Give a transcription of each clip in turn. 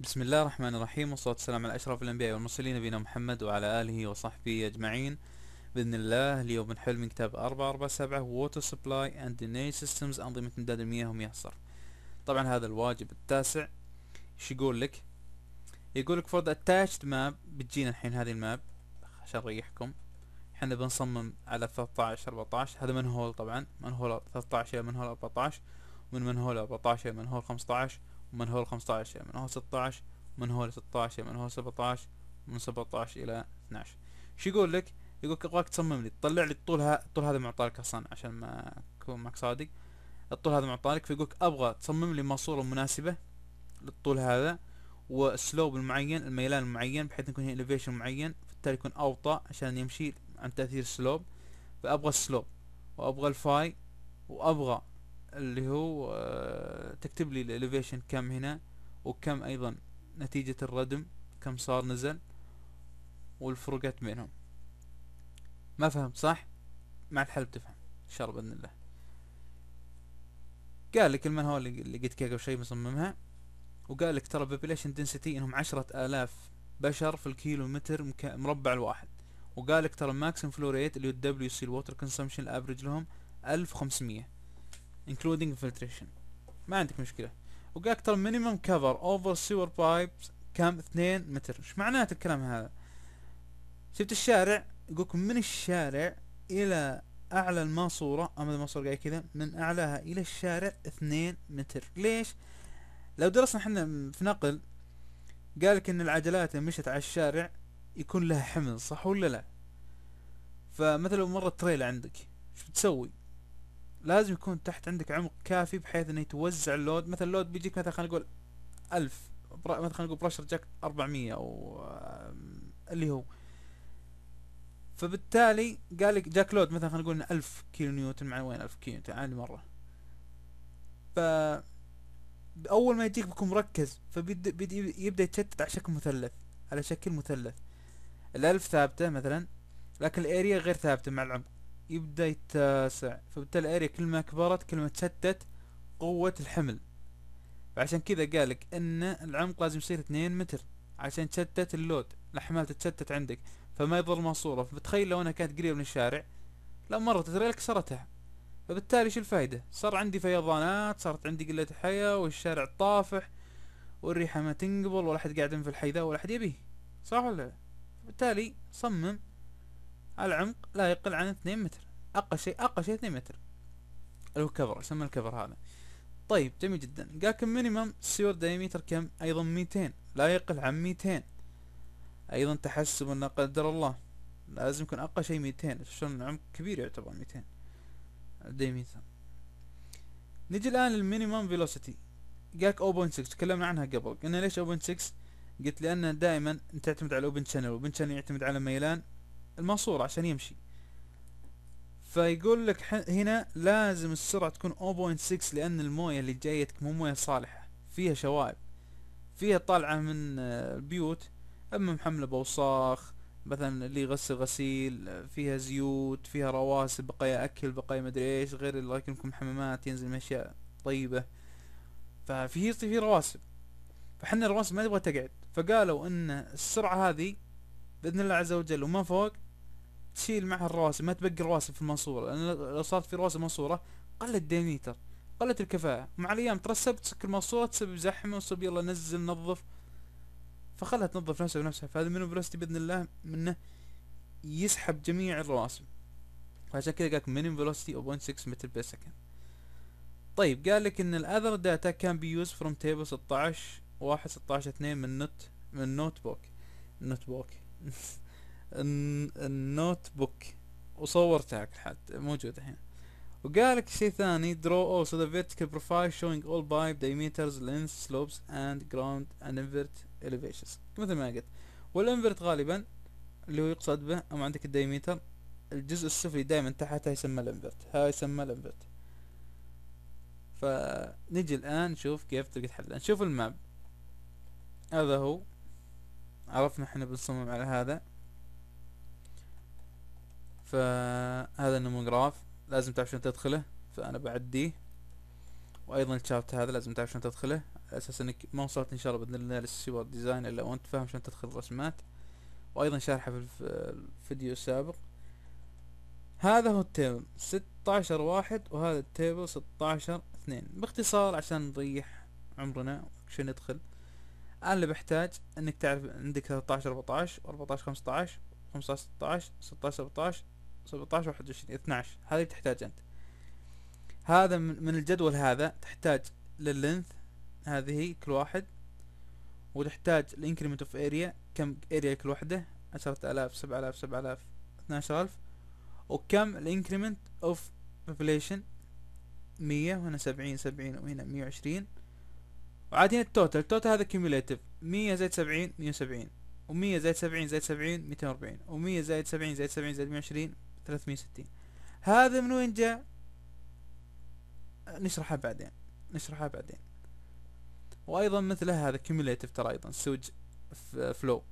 بسم الله الرحمن الرحيم والصلاة والسلام على أشرف الأنبياء والمرسلين نبينا محمد وعلى آله وصحبه أجمعين. بإذن الله اليوم بنحل من كتاب أربعة أربعة سبعة Water Supply and Drainage Systems أنظمة إمداد المياه ومياه الصرف. طبعا هذا الواجب التاسع. إيش يقول لك؟ يقول لك for the attached بتجينا الحين هذه الماب عشان نريحكم إحنا بنصمم على 13 14 هذا منهول طبعا منهول 13 إلى منهول 14 ومن منهول 14 إلى منهول 15 ومنهول 15 إلى منهول 16 ومنهول 16 إلى منهول 17 ومن 17 إلى 12 شو يقول لك؟ يقول لك أبغاك تصمم لي تطلع لي الطول ها الطول هذا معطالك أصلا عشان ما أكون معك صادق. الطول هذا معطالك فيقول لك أبغى تصمم لي ماسورة مناسبة للطول هذا والسلوب المعين الميلان المعين بحيث يكون هي elevation معين بالتالي يكون اوطى عشان يمشي عن تأثير السلوب. فأبغى ال slope وأبغى ال V وأبغى اللي هو آه، تكتب لي ال elevation كم هنا وكم أيضا نتيجة الردم كم صار نزل والفروقات بينهم. ما فهمت صح؟ مع الحل بتفهم إن شاء الله بإذن الله. قال لك ال manhole اللي قلت قبل شوي مصممها. وقال لك ترى population density إنهم عشرة آلاف بشر في الكيلو متر مربع الواحد. وقال لك ترى ال maximum flow rate اللي هو ال WC ال water consumption ال average لهم 1500 including infiltration. ما عندك مشكلة. وقال لك ترى minimum cover over sewer pipes كم؟ 2 متر. إيش معناته الكلام هذا؟ شفت الشارع؟ يقولكم من الشارع إلى أعلى الماسورة أما الماسورة قاعد كذا من أعلاها إلى الشارع 2 متر. ليش؟ لو درسنا إحنا في نقل قالك إن العجلات اللي مشت على الشارع يكون لها حمل صح ولا لا؟ فمثلا لو مرت تريلا عندك إيش بتسوي لازم يكون تحت عندك عمق كافي بحيث إنه يتوزع ال load. مثلا ال load بيجيك مثلا خلينا نقول ألف برا- مثلا خلينا نقول pressure جاك 400 أو اللي هو. فبالتالي قال لك جاك load مثلا خلينا نقول 1000 كيلو نيوتن مع وين؟ 1000 كيلو نيوتن عادي مرة. ف أول ما يجيك بيكون مركز فبيبدا يبدأ يتشتت على شكل مثلث على شكل مثلث. الألف ثابتة مثلا لكن الأريا غير ثابتة مع العمق. يبدأ يتسع. فبالتالي الاريا كل ما كبرت كل ما تشتت قوة الحمل. فعشان كذا قالك إن العمق لازم يصير 2 متر عشان تشتت اللود. الأحمال تتشتت عندك فما يضر الماسورة فبتخيل لو انها كانت قريبة من الشارع لا مرت تريلا كسرتها فبالتالي شو الفايدة؟ صار عندي فيضانات صارت عندي قلة حياة والشارع طافح والريحة ما تنقبل ولا حد قاعد في الحي ذا ولا حد يبيه. صح ولا لا؟ بالتالي صمم على عمق لا يقل عن 2 متر. أقل شيء أقل شيء 2 متر. اللي هو cover يسمى ال cover هذا. طيب جميل جدا. قال كم minimum sewer diameter كم؟ أيضا 200 لا يقل عن 200 أيضا تحسبا لا قدر الله. لازم يكون أقل شيء 200 شلون عمق كبير يعتبر 200 diameter نجي الآن لل minimum velocity قالك 0.6 تكلمنا عنها قبل. قلنا ليش 0.6 قلت لأن دائما تعتمد على ال open channel وال open channel يعتمد على ميلان. الماسورة عشان يمشي. فيقول لك هنا لازم السرعة تكون 0.6 لأن الموية اللي جايتك مو موية صالحة. فيها شوائب. فيها طالعة من آه، البيوت. أما محملة بأوساخ مثلا اللي يغسل غسيل فيها زيوت فيها رواسب بقايا أكل بقايا مدري إيش غير اللي يمكن حمامات ينزل أشياء طيبة. ففي في رواسب. فحنا الرواسب ما تبغى تقعد. فقالوا إن السرعة هذه بإذن الله عز وجل وما فوق تشيل معها الرواسب ما تبقي الرواسب في الماسورة لأن لو صارت في رواسب ماسورة قلت diameter قلت الكفاءة. مع الأيام ترسب تسك الماسورة تسبب زحمة وتسبب يلا نزل نظف. فخلها تنظف نفسها بنفسها. فهذا مينيمم velocity بإذن الله منه يسحب جميع الرواسب. فعشان كذا قالك minimum velocity 0.6 متر per second طيب قال لك إن ال other data can be used from table 16 1 16 2 من note من notebook. notebook. ال notebook وصورتها حتى موجودة هنا وقال لك شيء ثاني draw also the vertical profile showing all pipe diameters length slopes and ground and invert elevations. مثل ما قلت والانفرت غالبا اللي هو يقصد به اما عندك الدايمتر الجزء السفلي دائما تحتها يسمى الانفرت هاي يسمى الانفرت فنجي الآن نشوف كيف طريقة حل نشوف الماب. هذا هو. عرفنا إحنا بنصمم على هذا. فهذا ال nomograph لازم تعرف شلون تدخله فأنا بعديه. وأيضا ال chapter هذا لازم تعرف شلون تدخله أساس إنك ما وصلت إن شاء الله باذن الله لل sewer design إلا وأنت فاهم شلون تدخل الرسمات. وأيضا شارحه في الف- الفيديو السابق. هذا هو ال table 16 واحد وهذا ال table 16 اثنين. باختصار عشان نريح عمرنا شو ندخل. أنا اللي بحتاج إنك تعرف عندك 13 14 و14 15 15 16 16 17 17 21 12 هذه تحتاج أنت. هذا من الجدول هذا تحتاج لل length هذه كل واحد وتحتاج ال increment of area كم area كل وحدة؟ عشرة آلاف سبعة آلاف سبعة آلاف اثناشر ألف. وكم ال increment of population مية وهنا سبعين سبعين وهنا مية وعشرين. وبعدين ال total ال total هذا cumulative مية زائد سبعين مية وسبعين. ومية زائد سبعين زائد سبعين ميتين وأربعين. ومية زائد سبعين زائد سبعين زائد مية وعشرين ثلاثمية وستين. هذا من وين جاء؟ نشرحها بعدين نشرحها بعدين. وأيضا مثله هذا cumulative ترى أيضا sewage flow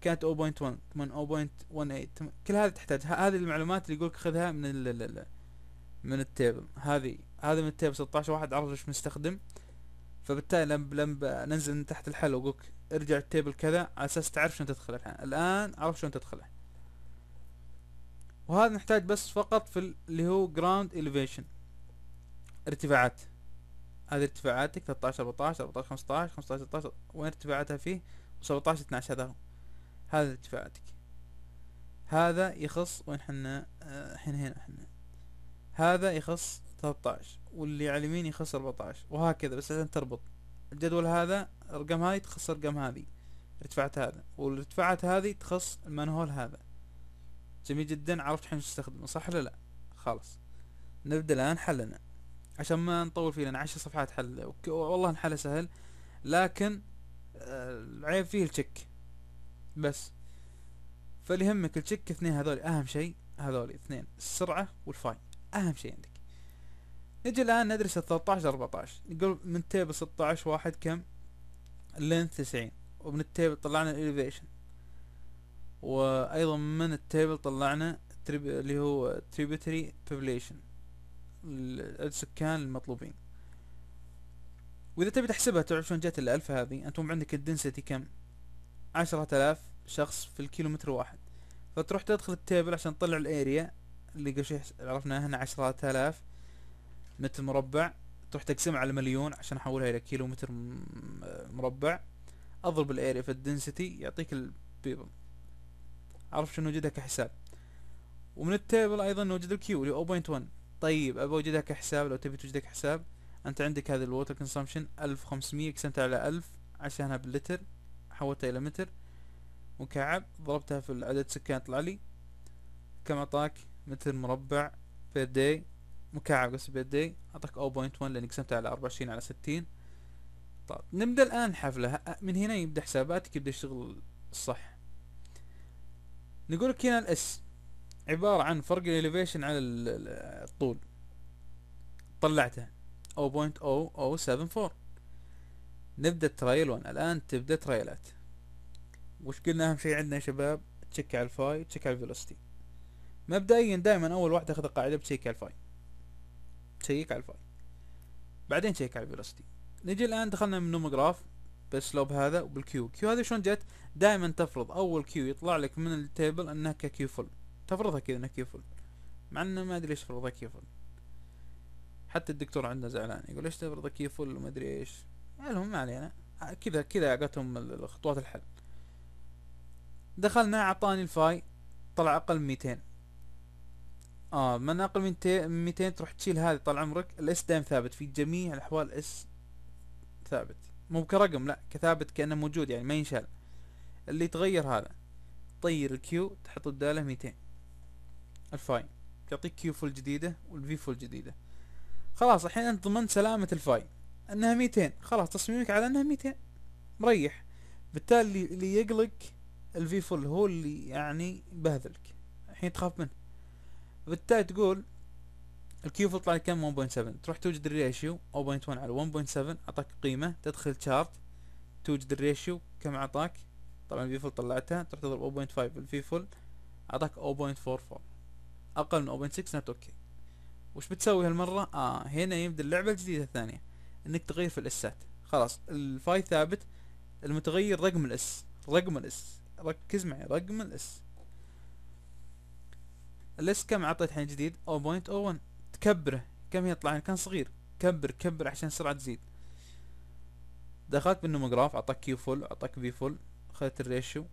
كانت 0.1 من 0.18 كل هذه تحتاج. هذه المعلومات اللي يقولك خذها من ال ال- ال- من ال table. هذه هذا من ال table 16 واحد عرف إيش مستخدم. فبالتالي لما لما ننزل تحت الحل واقولك ارجع ال table كذا على أساس تعرف شلون تدخل الحين. الآن عرف شلون تدخله. وهذا نحتاج بس فقط في ال- اللي هو ground elevation. ارتفاعات. هذه ارتفاعاتك 13 14 14 15 15 16 وين ارتفاعاتها فيه؟ و17 12 هذا هذا ارتفاعاتك. هذا يخص وين حنا آه، الحين هنا حنا. هذا يخص 13 واللي على اليمين يخص 14 وهكذا بس عشان تربط. الجدول هذا الارقام هذه تخص الارقام هذه ارتفاعات هذا والارتفاعات هذه تخص المنهول هذا. جميل جدا. عرفت شو تستخدمه صح ولا لا؟ خلاص. نبدأ الآن حلنا. عشان ما نطول فيه لأن عشر صفحات حل. والله انحل سهل لكن آه، العيب فيه ال check بس. فاللي يهمك ال check اثنين هذول أهم شيء. هذول اثنين السرعة وال φ أهم شيء عندك. نجي الآن ندرس ال 13 14 نقول من table 16 واحد كم؟ ال length 90 ومن ال table طلعنا ال elevation وأيضا من ال table طلعنا اللي هو tributary population ال- السكان المطلوبين. وإذا تبي تحسبها تعرف شلون جت الألف هذه أنتم عندك ال density كم؟ عشرة آلاف شخص في الكيلومتر واحد. فتروح تدخل ال table عشان تطلع ال area اللي قبل شوي عرفناها هنا عشرة آلاف متر مربع. تروح تقسمها على مليون عشان أحولها إلى كيلومتر مربع. أضرب ال area في ال density يعطيك ال people عرف شنو نوجدها كحساب. ومن ال table أيضا نوجد ال Q اللي هو 0.1 طيب ابى اوجدها كحساب لو تبي توجدها كحساب أنت عندك هذا ال water consumption 1500 قسمتها على 1000 عشانها باللتر حولتها إلى متر. مكعب ضربتها في العدد سكان طلع لي. كم أعطاك؟ متر مربع per day مكعب قصدي per day أعطاك 0.1 لأني قسمتها على 24 على 60 طيب نبدأ الآن حفلة. من هنا يبدأ حساباتك يبدأ الشغل الصح. نقول لك هنا ال S. عبارة عن فرق ال elevation على ال- ال- الطول. طلعته 0.0074 نبدأ trial 1 الآن تبدأ trial ات وش قلنا أهم شيء عندنا يا شباب؟ check على الفاي check على ال velocity مبدئيا دائما أول واحدة أخذ قاعدة ب check على الفاي check على الفاي بعدين check على ال velocity نجي الآن دخلنا من nomograph بال slope هذا وبال Q Q هذه شلون جت؟ دائما تفرض أول Q يطلع لك من ال table أنها ك Q full تفرضها كذا إنها Q full مع إنه ما أدري ليش فرضها Q full حتى الدكتور عندنا زعلان يقول ليش تفرضها Q full وما أدري إيش؟ المهم ما علينا. كذا كذا أعطتهم خطوات الحل. دخلنا أعطاني الفاي طلع أقل من 200 آه من أقل من 200 من 200 تروح تشيل هذه طال عمرك ال S دائم ثابت في جميع الأحوال S ثابت. مو كرقم لا كثابت كأنه موجود يعني ما ينشال. اللي يتغير هذا طير ال Q تحط الدالة 200 الفاي. تعطيك Q full جديدة وال V full جديدة. خلاص الحين أنت ضمنت سلامة الفاي أنها 200 خلاص تصميمك على أنها 200 مريح. بالتالي اللي- يقلق ال V full هو اللي يعني يبهذلك. الحين تخاف منه. بالتالي تقول ال Q full طلع لك كم 1.7 تروح توجد ال ratio 0.1 على 1.7 أعطاك قيمة تدخل chart توجد ال ratio كم أعطاك؟ طبعا ال V full طلعتها تروح تضرب 0.5 بال V full أعطاك 0.44 أقل من 0.6 not okay. وش بتسوي هالمرة؟ آه هنا يبدأ اللعبة الجديدة الثانية إنك تغير في ال S ات خلاص ال phi ثابت المتغير رقم ال S رقم ال S ركز معي رقم ال S ال S كم عطيت الحين جديد؟ 0.01 تكبره كم يطلع؟ كان صغير. كبر كبر عشان السرعة تزيد. دخلت بال nomograph أعطاك Q full أعطاك V full اخذت ال ratio.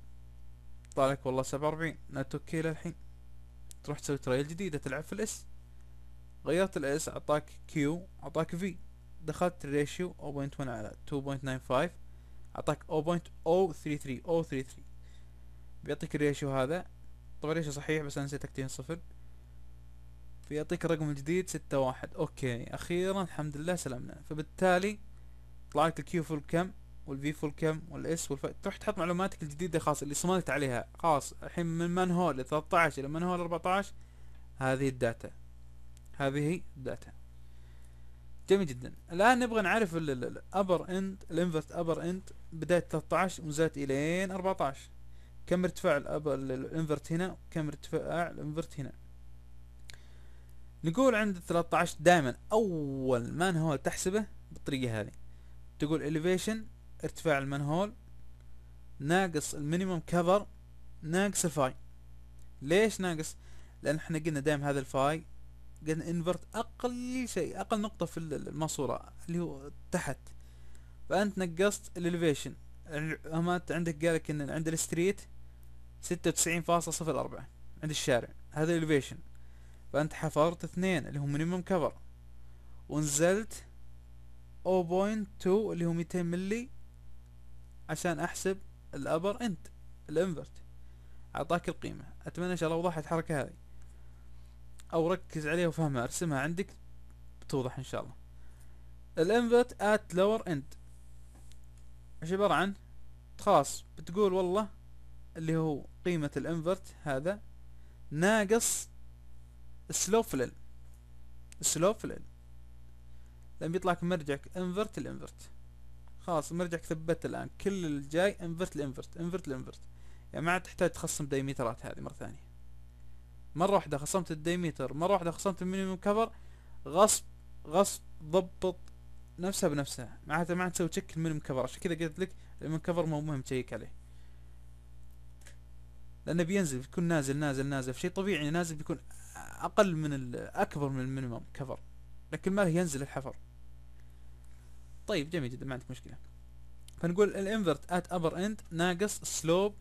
طلع لك والله سبعة وأربعين. not okay للحين تروح تسوي trial جديدة تلعب في ال S. غيرت ال S أعطاك Q أعطاك V. دخلت ال ratio 0.1 على 2.95 أعطاك 0.033 033 بيعطيك ال ratio هذا. طبعا ال ratio صحيح بس أنا نسيت اكتب صفر. بيعطيك الرقم الجديد ستة واحد. okay أخيرا الحمد لله سلمنا. فبالتالي طلع لك ال Q full كم وال V full كم وال S وال V تروح تحط معلوماتك الجديدة خاص اللي صممت عليها. خلاص الحين من manhole 13 إلى manhole 14 هذه ال data. هذه ال data. جميل جدا. الآن نبغى نعرف ال upper end ال invert upper end بداية 13 ونزلت إلين 14 كم ارتفاع ال invert هنا وكم ارتفاع ال invert هنا؟ نقول عند 13 دائما أول manhole تحسبه بالطريقة هذه. تقول elevation ارتفاع ال manhole ناقص ال minimum cover ناقص ال phi. ليش ناقص؟ لأن إحنا قلنا دائما هذا ال phi قلنا invert أقل شيء أقل نقطة في الماسورة اللي هو تحت. فأنت نقصت ال elevation العلامات عندك قالك إن عند ال street ستة وتسعين فاصلة صفر أربعة عند الشارع. هذا ال elevation فأنت حفرت اثنين اللي هو minimum cover ونزلت 0.2 اللي هو 200 ملي عشان أحسب ال upper end ال invert أعطاك القيمة. أتمنى إن شاء الله وضحت الحركة هذه. أو ركز عليها وفهمها. أرسمها عندك بتوضح إن شاء الله. ال invert at lower end إيش عبارة عن؟ خلاص بتقول والله اللي هو قيمة ال invert هذا ناقص العلم لأن بيطلع لك مرجعك invert ال invert خلاص مرجعك ثبت الآن. كل الجاي invert ال invert invert ال invert يعني ما عاد تحتاج تخصم diameter ات هذه مرة ثانية. مرة واحدة خصمت ال diameter مرة واحدة خصمت ال minimum cover غصب غصب ضبط نفسها بنفسها. معناتها ما عاد تسوي check ال minimum cover. عشان كذا قلت لك ال minimum cover مو مهم check عليه. لأنه بينزل بيكون نازل نازل نازل. في شيء طبيعي نازل بيكون أقل من أكبر من ال minimum cover. لكن ما ينزل الحفر. طيب جميل جدا ما عندك مشكلة. فنقول ال invert at upper end ناقص slope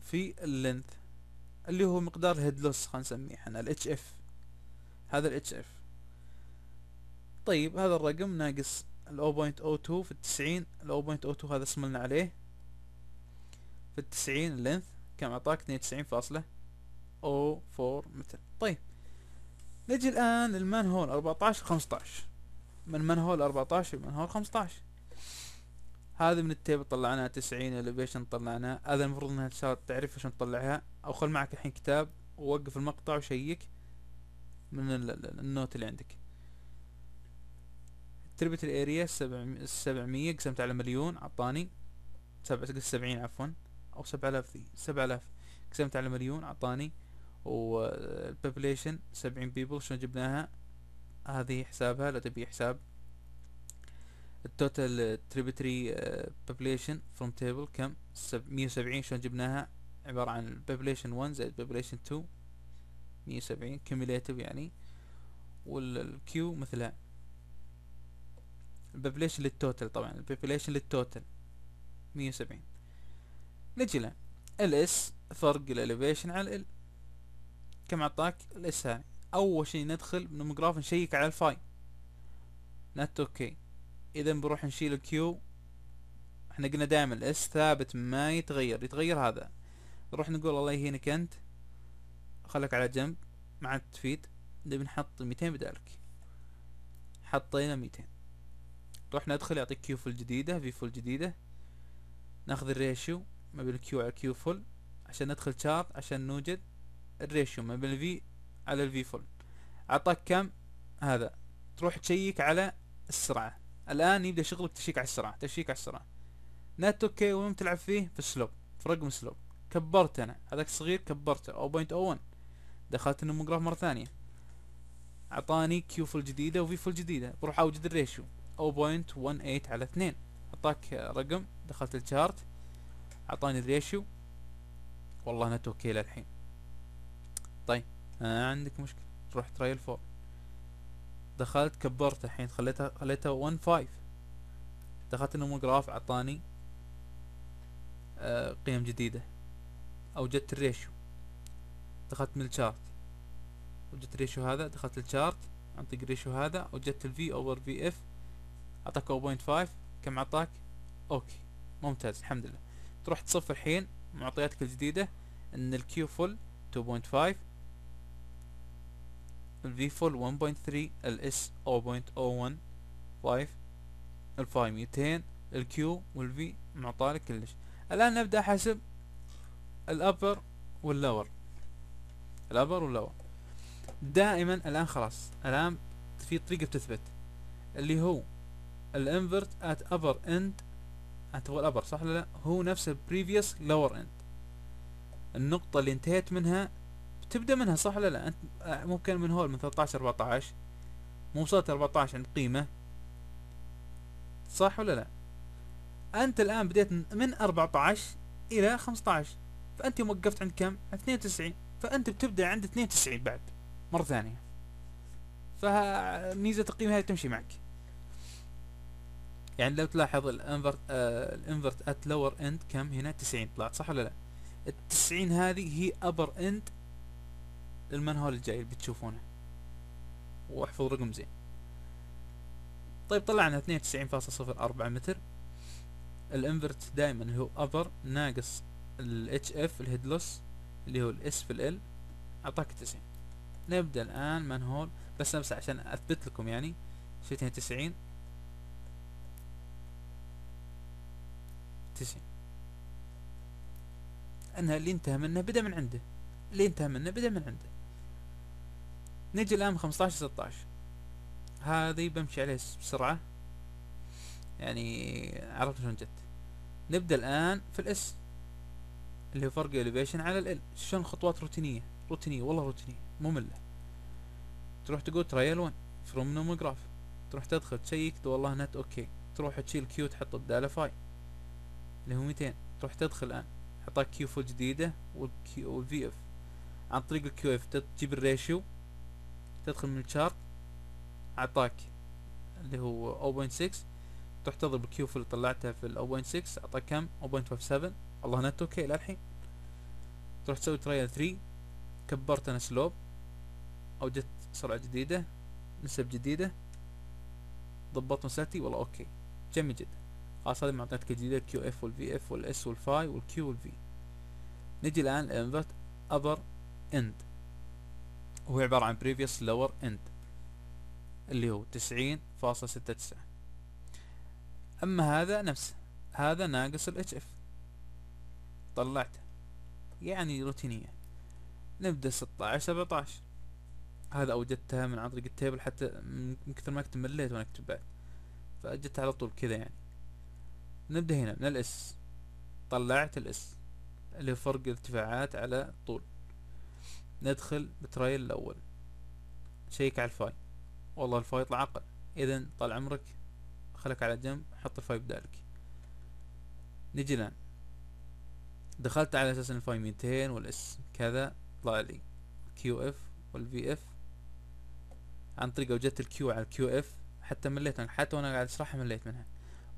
في ال length اللي هو مقدار ال head loss خلينا نسميه إحنا الاتش اف هذا الاتش اف طيب هذا الرقم ناقص ال 0.02 في التسعين. ال 0.02 هذا اسملنا عليه. في التسعين ال length كم أعطاك؟ اثنين وتسعين فاصلة أو four متر. طيب. نجي الآن ال manhole 14 15 من manhole 14 manhole 15 هذا من ال table طلعناها 90 elevation طلعناها. هذا المفروض إنها تعرف شلون تطلعها؟ أو خل معك الحين كتاب ووقف المقطع و check من ال note اللي عندك. ضربت ال area السبعمية قسمت على مليون عطاني سبعة سبعين عفوا أو سبعة آلاف ذي سبعة آلاف قسمت على مليون عطاني وال population سبعين people شلون جبناها؟ هذه حسابها لا تبي حساب. ال total tributary population from table كم؟ مية وسبعين شلون جبناها؟ عبارة عن population 1 زائد population 2 مية وسبعين cumulative يعني. وال Q مثلها. ال population لل total طبعا ال population لل total مية وسبعين. نجي له. ال S فرق ال elevation على ال. كم عطاك ال S هاي؟ أول شيء ندخل nomograph ن check على ال V not okay. اذا بنروح نشيل ال Q إحنا قلنا دائما ال S ثابت ما يتغير يتغير هذا. نروح نقول الله يهينك أنت. خلك على جنب. مع تفيد. نبي نحط ميتين بدالك. حطينا ميتين نروح ندخل يعطيك Q full جديدة V full جديدة. ناخذ ال ratio. ما بين ال Q على Q full عشان ندخل chart عشان نوجد. ال ratio ما بين ال V على ال V full أعطاك كم؟ هذا. تروح ت check على السرعة. الآن يبدأ شغلك ت check على السرعة ت check على السرعة. not okay وين تلعب فيه؟ في ال slope في رقم ال slope. كبرت أنا. هذاك صغير كبرته. o point o 1 دخلت ال nomograph مرة ثانية. أعطاني Q full جديدة و V full جديدة. بروح أوجد ال ratio. O point 18 على 2 أعطاك رقم. دخلت ال chart. أعطاني ال ratio. والله not okay للحين. طيب ما عندك مشكلة. تروح trial four. دخلت كبرت الحين خليتها خليتها 1 5 دخلت ال nomograph أعطاني آه قيم جديدة. أوجدت ال ratio. دخلت من ال chart. وجدت ال ratio هذا دخلت ال chart. عن طريق ال ratio هذا وجدت ال V over VF أعطاك 0.5 كم أعطاك؟ okay. ممتاز الحمد لله. تروح تصف الحين معطياتك الجديدة إن الكيو فل 2.5 الفي فل 1.3 الاس 0.015 الفاي 200 الكيو والفي معطالك كلش. الآن نبدأ حسب الابر واللور الابر واللور دائما الآن خلاص الآن في طريقة بتثبت اللي هو ال invert at upper end انت هو ال upper صح ولا لا؟ هو نفس ال previous lower end النقطة اللي انتهيت منها تبدأ منها صح ولا لا؟ أنت آه، ممكن من هول من 13 14 مو وصلت 14 عند قيمة. صح ولا لا؟ أنت الآن بديت من 14 إلى 15 فأنت وقفت عند كم؟ عند 92 فأنت بتبدأ عند 92 بعد مرة ثانية. فميزة القيمة هذه تمشي معك. يعني لو تلاحظ ال invert ال invert at lower end كم؟ هنا 90 طلعت صح ولا لا؟ التسعين هذه هي upper end لل manhole الجاي اللي بتشوفونه. واحفظ رقم زين. طيب طلعنا اثنين وتسعين فاصلة صفر أربعة متر. ال invert دائما اللي هو ابر ناقص الاتش اف الهيدلوس اللي هو الاس في ال أعطاك تسعين. نبدأ الآن manhole بس امسح عشان أثبت لكم يعني. شفت هنا تسعين تسعين. إنها اللي انتهى منه بدأ من عنده. اللي انتهى منه بدأ من عنده. نجي الآن 15 16 هذه بمشي عليه بسرعة. يعني عرفت شلون جت. نبدأ الآن في ال S اللي هو فرق elevation على ال L شلون خطوات روتينية؟ روتينية والله روتينية مملة. تروح تقول trial 1 from nomograph تروح تدخل check والله not okay تروح تشيل Q تحط بداله phi اللي هو 200 تروح تدخل الآن اعطاك Q full جديدة وال Q وال VF عن طريق ال QF تجيب ال ratio تدخل من ال chart أعطاك اللي هو 0.6 تروح تضرب ال Q اللي طلعتها في ال 0.6 أعطاك كم؟ 0.57 الله not okay للحين تروح تسوي trial 3 كبرت أنا slope أو جت سرعة جديدة. نسب جديدة. ضبطت مسألتي والله okay. جميل جدا. خلاص هذه معطياتك الجديدة الكيو اف والفي اف والاس والفاي والكيو والفي نجي الآن ال invert upper end وهو عبارة عن previous lower end اللي هو تسعين فاصلة ستة تسعة. أما هذا نفسه هذا ناقص ال HF طلعته. يعني روتينية. نبدأ ستة عشر سبعة عشر هذا اوجدتها من عن طريق ال table حتى من كثر ما أكتب مليت وأنا أكتب بعد. فاجدت على طول كذا يعني. نبدأ هنا من ال S طلعت ال S اللي هو فرق الارتفاعات على طول. ندخل ب trial الأول. check على ال phi والله ال phi يطلع أقل اذا طال عمرك خلك على جنب حط ال phi بدالك. نجي الآن. دخلت على أساس إن ال phi 200 وال S كذا. طلع لي QF وال VF. عن طريق وجدت ال Q على ال QF. حتى مليت حتى وأنا قاعد أشرحها مليت منها.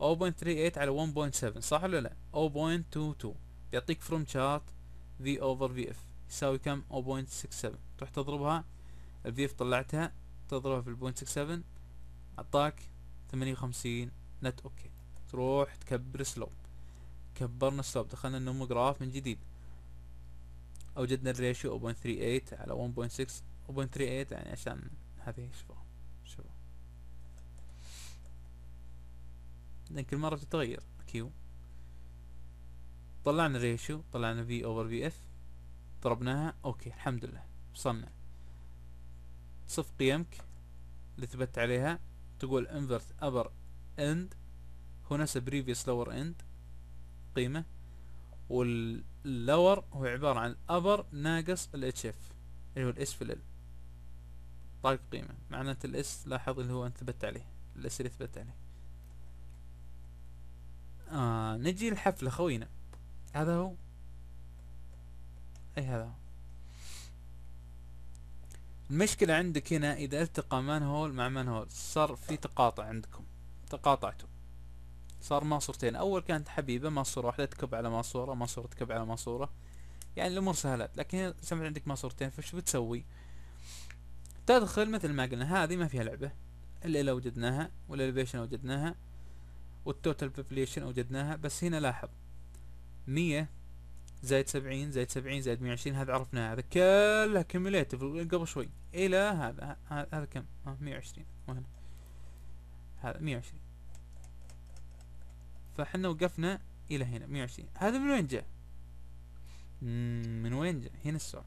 0.38 على 1.7 صح ولا لا؟ 0.22 يعطيك from chart V over VF يساوي كم؟ 0.67 تروح تضربها ال VF طلعتها تضربها في ال point 67 أعطاك 58 not okay تروح تكبر slope كبرنا slope دخلنا ال nomograph من جديد. أوجدنا ال ratio 0.38 على 1.6 0.38 يعني عشان هذه شوفوا شوفوا. لأن كل مرة تتغير. Q طلعنا ال ratio طلعنا V over VF ضربناها. okay الحمد لله. وصلنا. صف قيمك اللي ثبت عليها. تقول invert upper end. هو نفس previous lower end. قيمة. وال lower هو عبارة عن upper ناقص ال HF اللي هو ال S في ال L أعطاك قيمة. معناته ال S لاحظ اللي هو أنت ثبت عليه. ال S اللي ثبت عليه. آه نجي الحفلة خوينا. هذا هو. أي هذا. المشكلة عندك هنا إذا ألتقى manhole مع manhole صار في تقاطع عندكم. تقاطعتوا. صار ماسورتين. أول كانت حبيبة ماسورة واحدة تكب على ماسورة ماسورة تكب على ماسورة. يعني الأمور سهلت لكن سمعت عندك ماسورتين فشو بتسوي؟ تدخل مثل ما قلنا هذه ما فيها لعبة. الا وجدناها وال elevation وجدناها وال total population وجدناها. بس هنا لاحظ مية زائد سبعين زائد سبعين زائد مية وعشرين هذا عرفناه هذا كلها cumulative قبل شوي. إلى هذا هذا كم؟ مية وعشرين. وهنا. هذا مية وعشرين. فحنا وقفنا إلى هنا مية وعشرين. هذا من وين جاء؟ من وين جاء؟ هنا السؤال.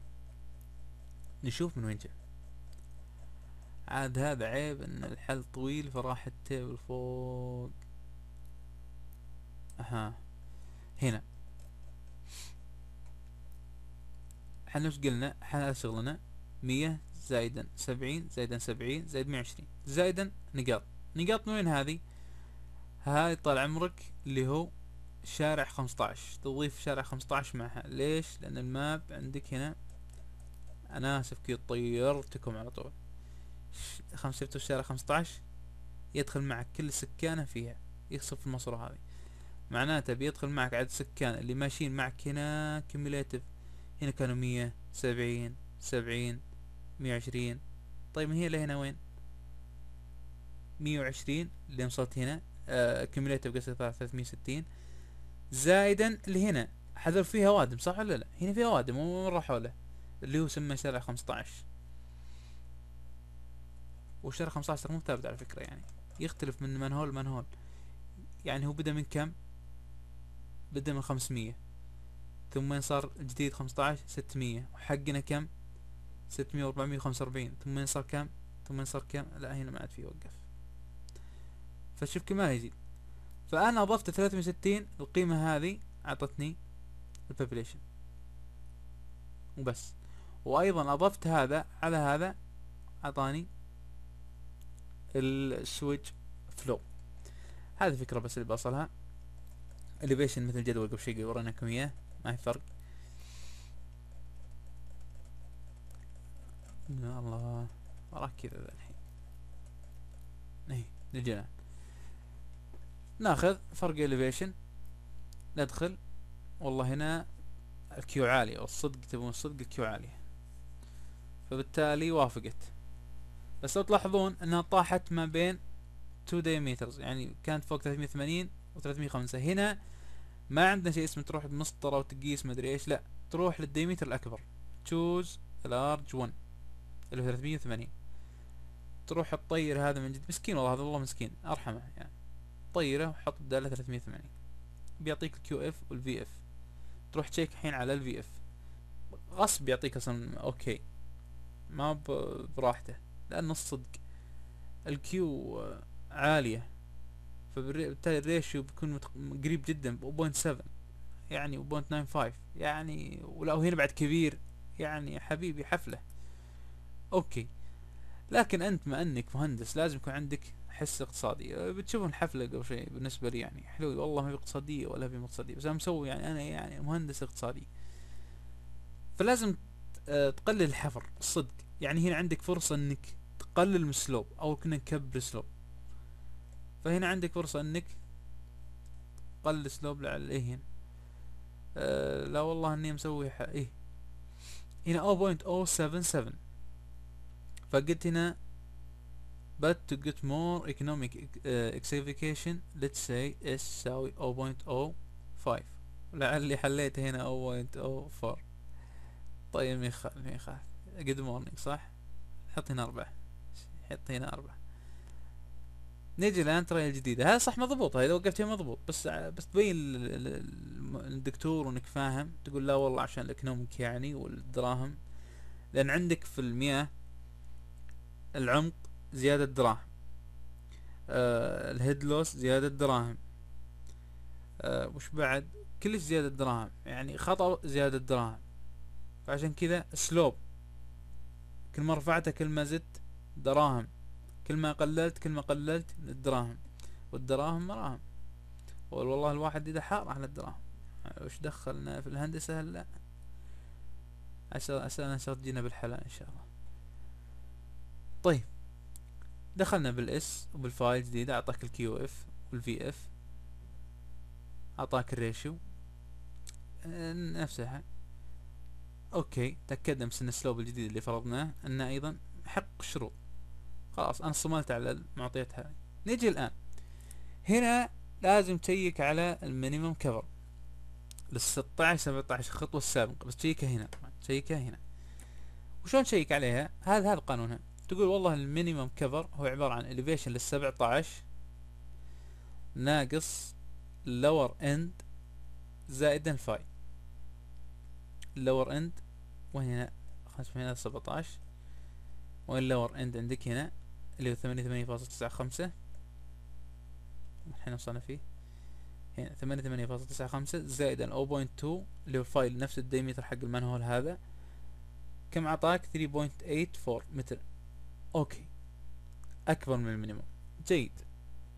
نشوف من وين جاء. عاد هذا عيب إن الحل طويل فراح التيبل فوق. أها. هنا. إحنا وش قلنا إحنا شغلنا مية زايدا سبعين زايدا سبعين زايد مية وعشرين. زايدا نقاط. نقاط من وين هذه؟ هاي طال عمرك اللي هو شارع خمسطعش. تضيف شارع خمسطعش معها. ليش؟ لأن ال map عندك هنا أنا آسف كي طيرتكم على طول. خمسة شفتوا الشارع خمسطعش؟ يدخل معك كل سكانه فيها. يخصف الماسورة هذه. معناته بيدخل معك عدد سكان اللي ماشيين معك هنا cumulative هنا كانوا مية سبعين سبعين مية وعشرين. طيب من هنا لهنا وين؟ مية وعشرين اللي وصلت هنا. آه كيميليتيف قصدي ثلاثمية وستين. زائدا اللي هنا حذر فيها وادم صح ولا لا؟ هنا فيها وادم مو مرة حوله اللي هو سمى شارع خمسطعش. وشارع خمسطعش مو ثابت على فكرة يعني. يختلف من منهول لمنهول يعني هو بدأ من كم؟ بدأ من خمسمية. ثم صار جديد خمسطعش ستمية. وحقنا كم؟ ستمية وأربعمية وخمسة وأربعين. ثم صار كم؟ ثم صار كم؟ لا هنا ما عاد في وقف فشوف كمان يزيد فأنا أضفت ثلاثمية وستين القيمة هذه أعطتني ال population وبس. وأيضا أضفت هذا على هذا أعطاني السويتش فلو هذه فكرة بس اللي بوصلها. elevation مثل الجدول قبل شوي وريناكم إياه. ما في فرق؟ يا الله وراك كذا الحين. إيه نجي ناخذ فرق elevation ندخل والله هنا ال Q عالية والصدق تبون الصدق ال Q عالية. فبالتالي وافقت. بس لو تلاحظون إنها طاحت ما بين 2 diameters يعني كانت فوق 380 و 305 هنا ما عندنا شيء اسمه تروح بمسطرة وتقيس مدري إيش لا تروح لل diameter الأكبر. تشوز الارج 1 اللي هو 380 تروح تطير هذا من جد مسكين والله هذا والله مسكين أرحمه يعني. طيره وحط بدالة 380 بيعطيك ال Q f وال V f تروح تشيك الحين على ال V f غصب يعطيك أصلا okay ما براحته لأنه الصدق ال Q عالية. فبالتالي ال ratio بيكون قريب جدا point seven يعني point nine five. يعني ولو هنا بعد كبير يعني حبيبي حفلة. okay. لكن أنت ما أنك مهندس لازم يكون عندك حس اقتصادي. بتشوفون الحفلة قبل شيء بالنسبة لي يعني. حلو والله ما في اقتصادية ولا في اقتصادية بس أنا مسوي يعني أنا يعني مهندس اقتصادي. فلازم آه، تقلل الحفر الصدق. يعني هنا عندك فرصة إنك تقلل من السلوب أو كنا نكبر السلوب. فهنا عندك فرصة إنك تقلل السلوب لعل إيه هنا. آه لا والله إني مسوي إيه. هنا 0.077 فقلت هنا but to get more economic uh, excification let's say s تساوي 0.05 لعلي حليت هنا 0.04 طيب ميخال ميخال good morning صح؟ حط هنا أربعة. حط هنا أربعة. نيجي الانترا الجديدة هذا صح مضبوط. اذا وقفت فيها مضبوط. بس بس تبين للدكتور وانك فاهم تقول لا والله عشان الإكونوميك يعني والدراهم. لأن عندك في المياه العمق زيادة دراهم آه الهيدلوس زيادة دراهم آه وش بعد؟ كلش زيادة دراهم يعني خطأ زيادة دراهم فعشان كذا سلوب. كل ما رفعته كل ما زدت دراهم. كل ما قللت كل ما قللت الدراهم. والدراهم مراهم. والله الواحد إذا حار على الدراهم. وش دخلنا في الهندسة هلا؟ عسى عسى أن تجينا بالحلال إن شاء الله. طيب. دخلنا بال S وبال Φ جديدة. أعطاك ال Q f وال V f. أعطاك ال ratio. نفسها okay. تأكدنا ان ال slope الجديد اللي فرضناه. أنه أيضا حق الشروط خلاص أنا صملت على المعطيات هذه نجي الآن. هنا لازم تشيك على ال minimum cover. لل 16 17 خطوة السابقة. بس تشيكها هنا تشيكها هنا. وشلون تشيك عليها؟ هذا هذا قانونها تقول والله ال minimum cover هو عبارة عن elevation لل 17 ناقص lower end زائدا ال Φ lower end وين هنا خمسة هنا 17 وين lower end عندك هنا. اللي هو ثمانية ثمانية فاصلة تسعة خمسة. الحين وصلنا فيه. هنا ثمانية ثمانية فاصلة تسعة خمسة زائد ال 0.2 اللي هو ال Φ نفس ال diameter حق ال manhole هذا. كم عطاك؟ 3.84 متر. okay. أكبر من ال minimum. جيد.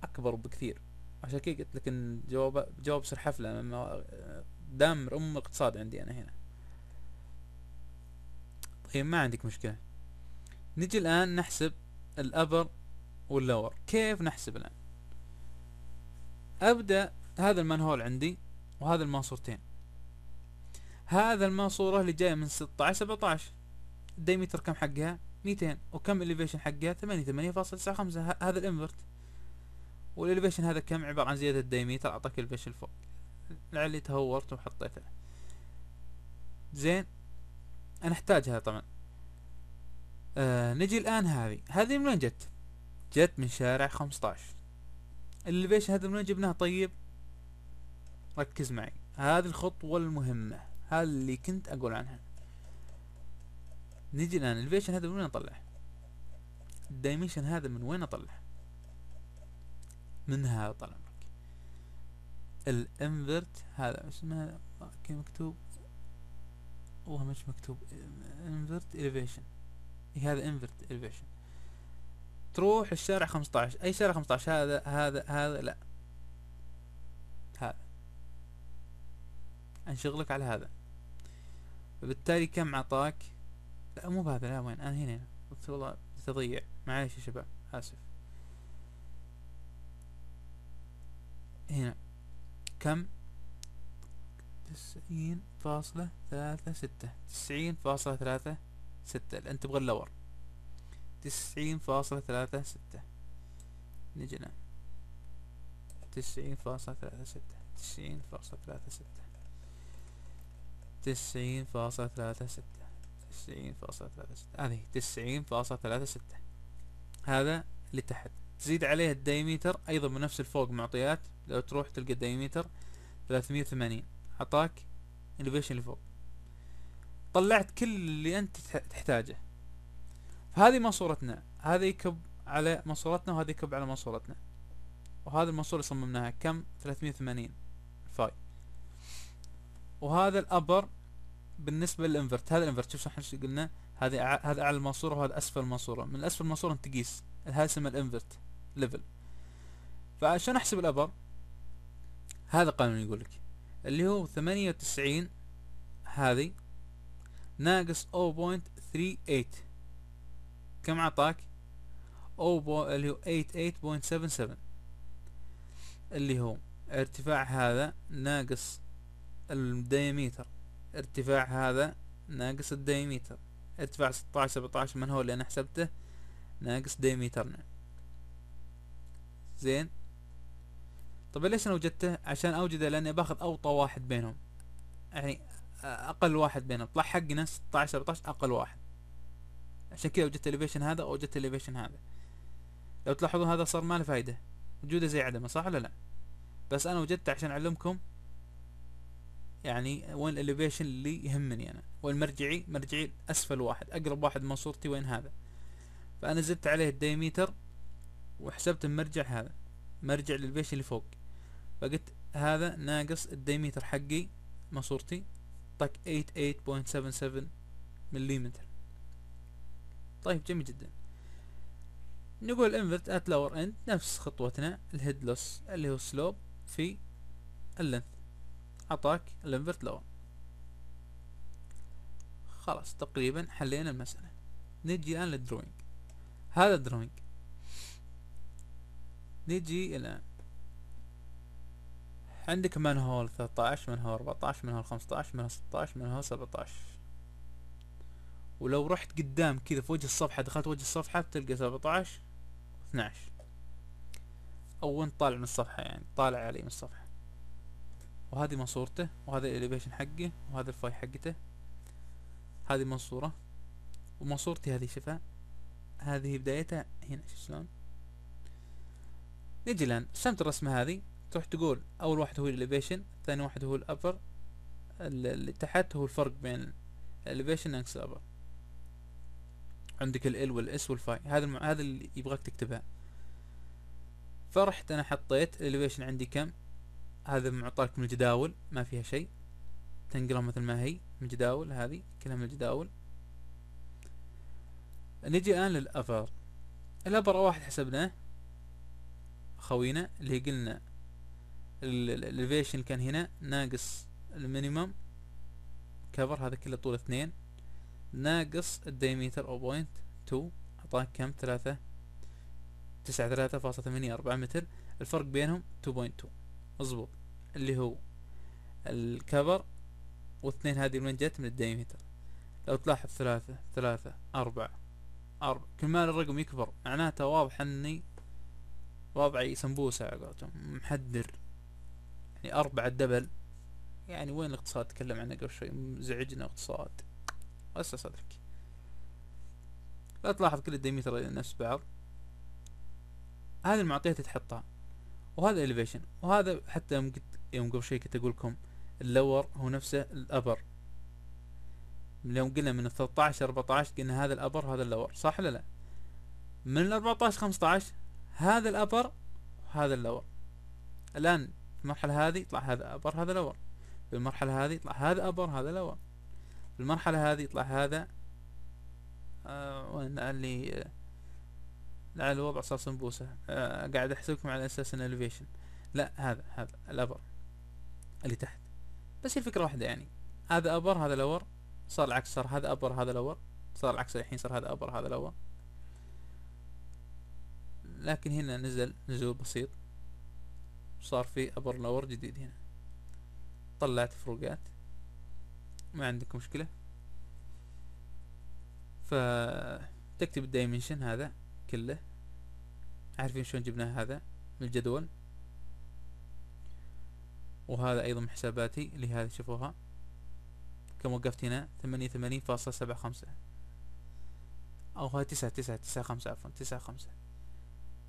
أكبر بكثير. عشان كذا قلت لك إن جواب جواب سر حفلة. مدمر أم الاقتصاد عندي أنا هنا. طيب ما عندك مشكلة. نجي الآن نحسب ال upper وال lower. كيف نحسب الآن؟ أبدأ هذا ال manhole عندي وهذا الماسورتين. هذا الماسورة اللي جاية من 16 17 ال diameter كم حقها؟ 200 وكم ال elevation حقها؟ 88.95 هذا ال invert. وال elevation هذا كم؟ عبارة عن زيادة ال diameter أعطاك ال elevation فوق. لعلي تهورت وحطيته. زين. أنا أحتاجها طبعا. آه نجي الآن هذه. هذه من وين جت؟ جت من شارع 15 ال elevation هذا من وين جبناه طيب ركز معي. هذه الخطوة المهمة هذا اللي كنت أقول عنها. نجي الآن. ال elevation هذا من وين أطلعه؟ ال dimension هذا من وين أطلعه؟ من هذا طال عمرك. ال invert هذا اسمه كيف مكتوب. والله مش مكتوب. invert elevation هذا invert elevation تروح الشارع 15 أي شارع 15 هذا هذا هذا لا. هذا. أنشغلك على هذا. فبالتالي كم عطاك؟ لا مو بهذا. لا وين؟ أنا هنا. قلت والله تضيع. معليش يا شباب. آسف. هنا. كم؟ تسعين فاصلة ثلاثة ستة. تسعين فاصلة ثلاثة ستة أنت تبغى اللور. تسعين فاصلة ثلاثة ستة. نجينا تسعين فاصلة ثلاثة ستة. تسعين فاصلة ثلاثة ستة. تسعين فاصلة ثلاثة ستة. تسعين فاصلة ثلاثة ستة. هذه تسعين فاصلة ثلاثة ستة. هذا اللي تحت. تزيد عليه الدايمتر أيضا من نفس الفوق معطيات. لو تروح تلقى ال diameter ثلاثمية وثمانين. عطاك الفيشن اللي فوق. طلعت كل اللي أنت تحتاجه. هذه ماسورتنا. هذا يكب على ماسورتنا وهذا يكب على ماسورتنا. وهذا الماسورة صممناها. كم؟ 380 phi. وهذا ال upper بالنسبة لل invert. هذا ال invert. شوف إحنا قلنا. هذه هذا أعلى الماسورة وهذا أسفل الماسورة من اسفل الماسورة أنت تقيس. هذا اسمه ال invert level فعشان أحسب ال upper؟ هذا قانون يقول لك. اللي هو 98 هذه ناقص 0.38 كم عطاك؟ أو بو اللي هو 88.77 اللي هو ارتفاع هذا ناقص ال diameter ارتفاع هذا ناقص ال diameter ارتفاع 16 17 من هو اللي أنا حسبته؟ ناقص diameter نا زين. طب ليش أنا وجدته؟ عشان أوجده لأني باخذ أوطى واحد بينهم. يعني أقل واحد بينهم. طلع حقنا 16 17 أقل واحد. عشان كذا وجدت elevation هذا وجدت elevation هذا. لو تلاحظون هذا صار ما له فايدة. وجوده زي عدمه صح ولا لا؟ بس أنا وجدته عشان أعلمكم يعني وين ال elevation اللي يهمني أنا. وين مرجعي؟ مرجعي اسفل واحد. أقرب واحد ماسورتي وين هذا؟ فأنا زدت عليه ال diameter وحسبت المرجع هذا. مرجع للبيش اللي فوق. فقلت هذا ناقص ال diameter حقي ماسورتي طق 88.77 مليمتر طيب جميل جدا. نقول invert at lower end نفس خطوتنا ال head loss اللي هو slope في ال length أعطاك ال invert lower خلاص تقريبا حلينا المسألة. نجي الآن لل drawing هذا ال drawing نجي الآن عندك من هو 13 من هو 14 من هو 15 من هو 16 من هو 17 ولو رحت قدام كذا في وجه الصفحة دخلت وجه الصفحة بتلقى 17 12 أو وانت طالع من الصفحة يعني؟ طالع عليه من الصفحة. وهذه ماسورته وهذا ال elevation حقه وهذا ال phi حقته. هذه ماسورة وماسورتي هذه شوفها. هذه بدايتها هنا شلون. نجي الآن. رسمت الرسمة هذه؟ تروح تقول أول واحد هو ال elevation ثاني واحد هو ال upper اللي تحت هو الفرق بين ال elevation ناقص ال upper عندك ال وال S وال phi هذا الم... هذا اللي يبغاك تكتبها. فرحت أنا حطيت ال elevation عندي كم؟ هذا معطاك من الجداول ما فيها شيء. تنقلها مثل ما هي من الجداول هذه كلها من الجداول نجي الآن لل upper. ال upper واحد حسبناه خوينا اللي قلنا ال elevation كان هنا ناقص ال minimum cover هذا كله طول اثنين. ناقص ال diameter أو point two أعطاك كم؟ ثلاثة تسعة ثلاثة فاصلة ثمانية أربعة متر. الفرق بينهم two point two مظبوط. اللي هو ال cover واثنين هذه من جت؟ من ال diameter لو تلاحظ ثلاثة ثلاثة أربعة أربعة. كل ما الرقم يكبر معناته واضح إني وضعي سمبوسة على قولتهم محدر. يعني أربعة double. يعني وين الاقتصاد؟ تكلم عنه قبل شوي. مزعجنا اقتصاد. بس صدرك لا تلاحظ كل ال diameter نفس بعض. هذه المعطيات تحطها وهذا elevation. وهذا حتى يوم يوم قبل شوي كنت أقول لكم ال lower هو نفسه ال upper. يوم قلنا من ال 13 14 قلنا هذا ال upper هذا ال lower. صح ولا لا؟ من ال 14 15 هذا ال upper وهذا ال lower. الآن المرحلة هذه يطلع هذا upper هذا lower في المرحلة هذه يطلع هذا upper هذا lower في المرحلة هذه يطلع هذا آه وين اللي لعل الوضع صار سمبوسة. آه قاعد أحسبكم على أساس ان الفيشن لا هذا هذا ال upper اللي تحت. بس الفكرة واحدة يعني. هذا upper هذا lower صار العكس صار هذا upper هذا lower صار العكس الحين صار هذا upper هذا lower لكن هنا نزل نزول بسيط. صار في upper lower جديد هنا. طلعت فروقات. ما عندك مشكلة. فتكتب ال dimension هذا كله. عارفين شلون جبناه هذا من الجدول. وهذا أيضا من حساباتي اللي هذه شوفوها كم وقفت هنا؟ ثمانية ثمانين فاصلة سبعة خمسة. أو هاي تسعة تسعة تسعة خمسة عفوا تسعة خمسة.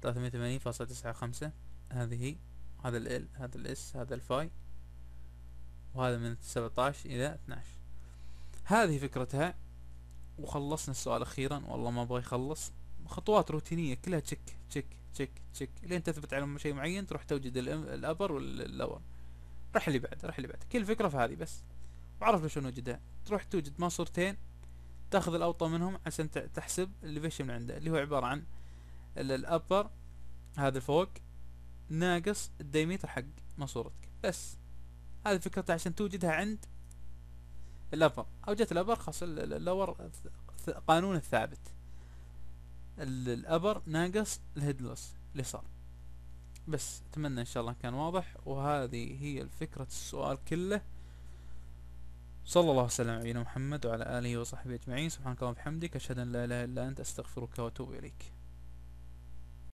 ثلاثمية وثمانين فاصلة تسعة خمسة. هذه هذا ال هذا ال S هذا ال phi وهذا من سبعتاش إلى اثناش. هذه فكرتها. وخلصنا السؤال أخيرا. والله ما أبغى يخلص. خطوات روتينية كلها check check check check لين تثبت على شيء معين تروح توجد ال upper وال lower. راح اللي بعد راح اللي بعد. كل فكرة في هذه بس. وعرف شلون نوجدها تروح توجد ماسورتين تاخذ الأوطى منهم عشان تحسب اللي فيش من عنده. اللي هو عبارة عن ال upper هذا فوق. ناقص ال diameter حق ماسورتك. بس هذه فكرتها عشان توجدها عند ال upper. أوجدت ال upper خلاص ال lower قانون الثابت. ال upper ناقص ال head loss اللي صار بس أتمنى إن شاء الله كان واضح. وهذه هي الفكرة السؤال كله. صلى الله وسلم على محمد وعلى آله وصحبه أجمعين. سبحانك اللهم وبحمدك أشهد أن لا إله إلا أنت أستغفرك وأتوب إليك.